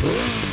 Música